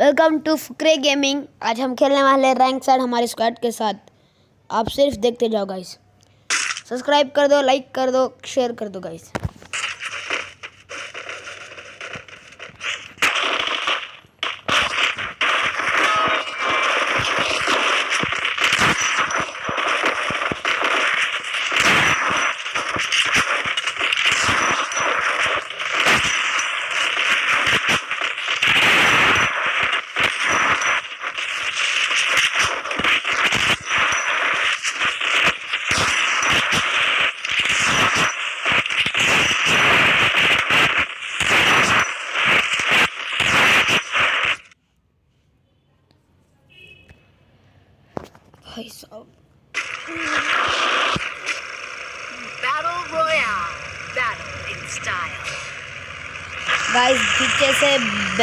Welcome to Fukrey gaming. आज हम खेलने वाले रैंक साइड हमारे स्क्वाड के साथ। आप सिर्फ़ देखते जाओ गाइस सब्सक्राइब कर दो लाइक कर दो शेयर कर दो गाइस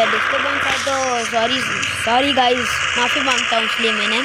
डिस्टर्बेंस है तो सॉरी सॉरी गाइस माफ़ी माँगता हूँ इसलिए मैंने।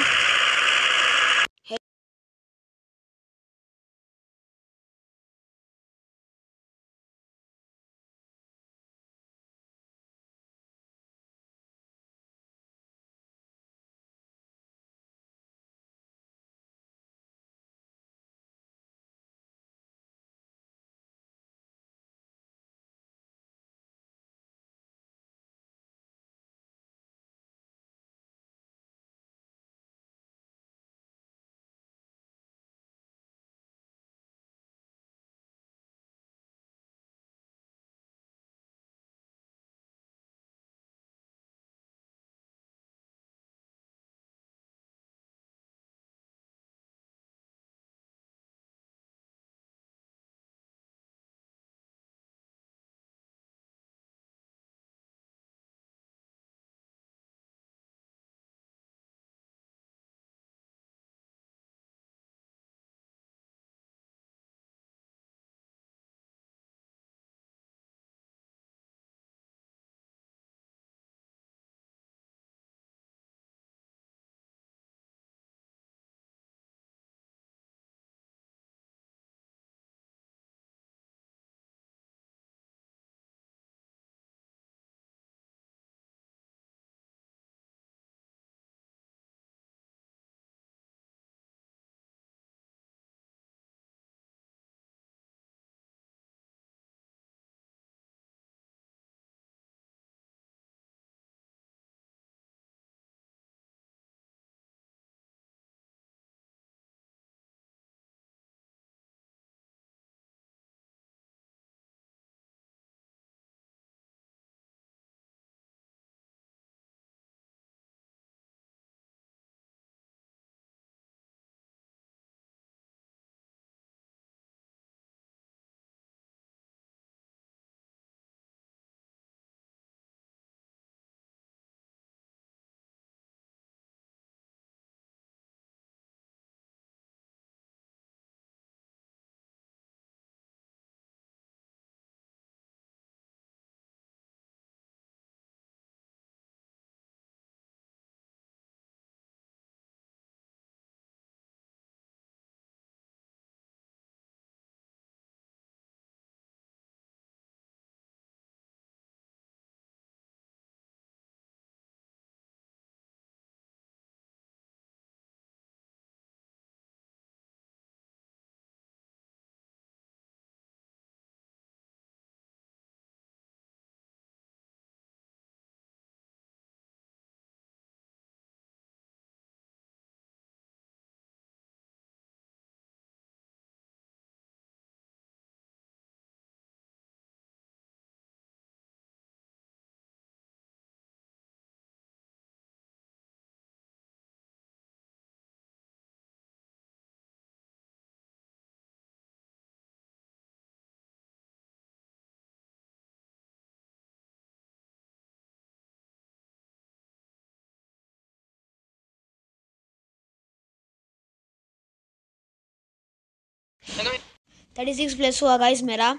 थर्टी सिक्स प्लस हुआ गाइस मेरा।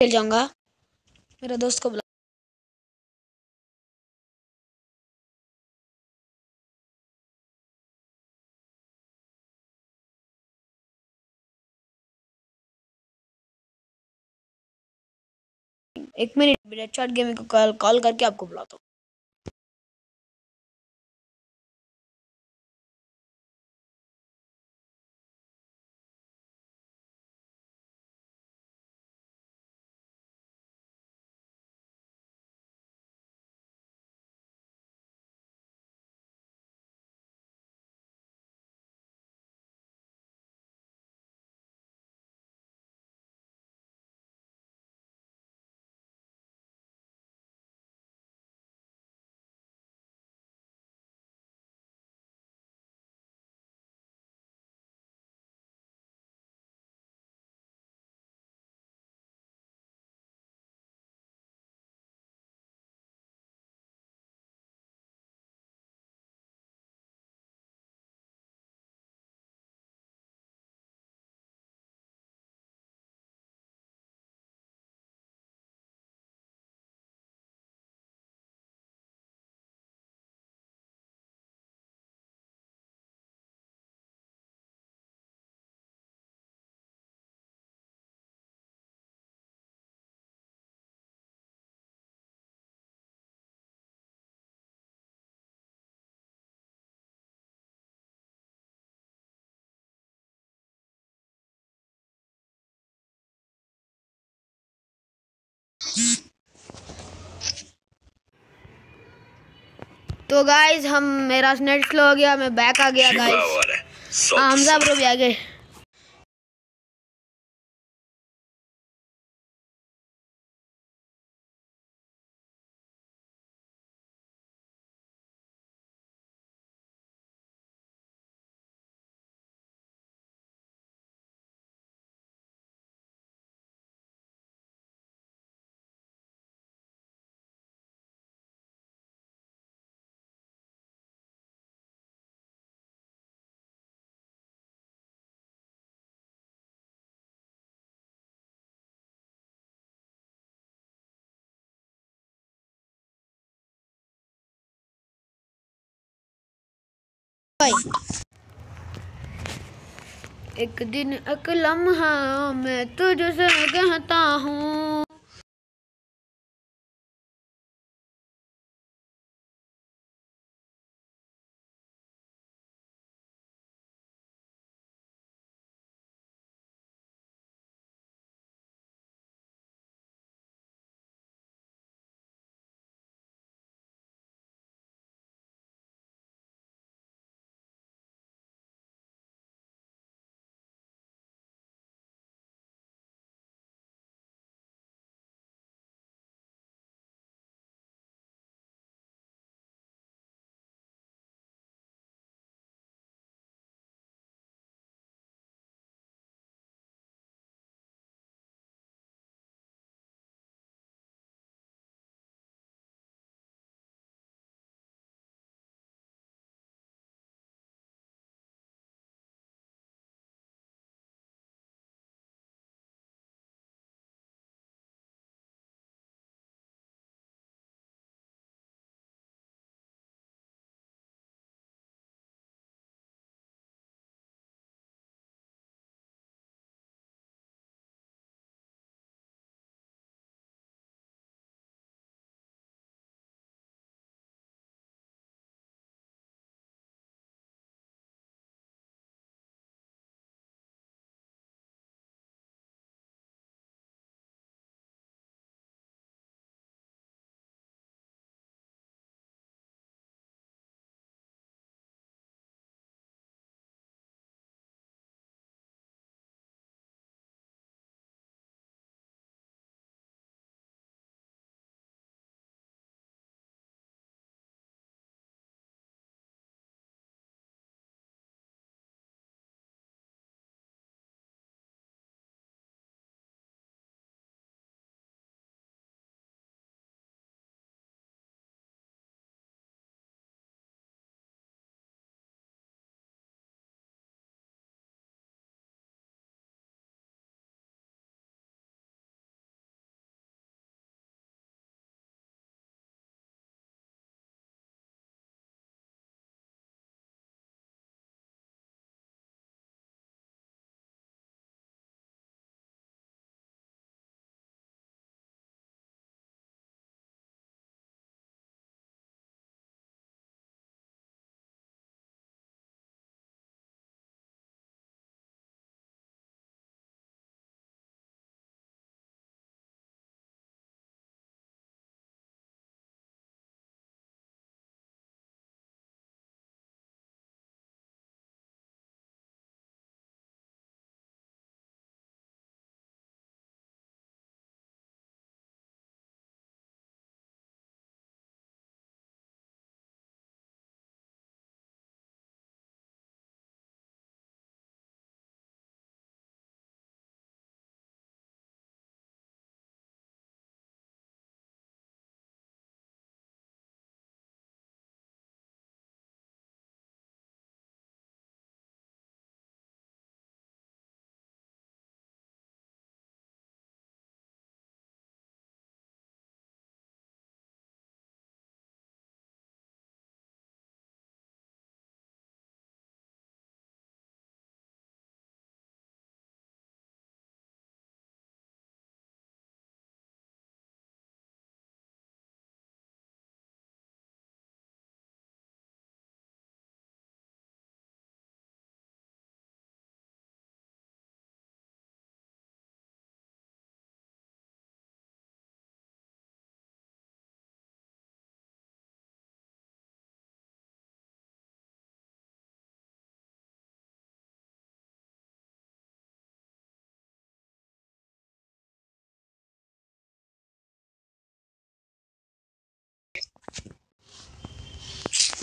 खेल जाऊँगा। मेरा दोस्त को बुला एक मिनट मेरा गेमिंग को कॉल कॉल करके आपको बुलाता हूँ। तो गाइज़ हम मेरा नेट स्लो हो गया मैं बैक आ गया गाइज़ हमजा ब्रो भी आ गए एक दिन एक लम्हा मैं तुझसे कहता हूँ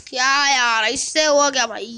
क्या यार इससे हुआ क्या भाई।